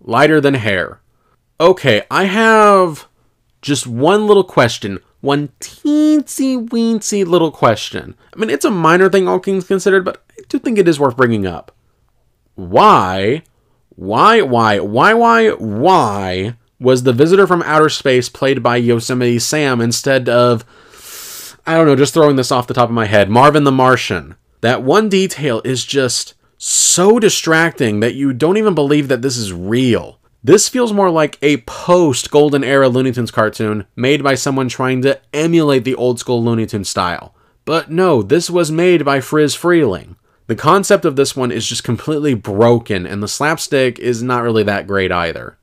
lighter than hare. Okay, I have just one little question. One teensy weensy little question. I mean, it's a minor thing, all things considered, but I do think it is worth bringing up. Why, why, why, why, why, why was the visitor from outer space played by Yosemite Sam instead of, I don't know, just throwing this off the top of my head, Marvin the Martian? That one detail is just so distracting that you don't even believe that this is real. This feels more like a post Golden Era Looney Tunes cartoon made by someone trying to emulate the old school Looney Tunes style. But no, this was made by Friz Freleng. The concept of this one is just completely broken, and the slapstick is not really that great either.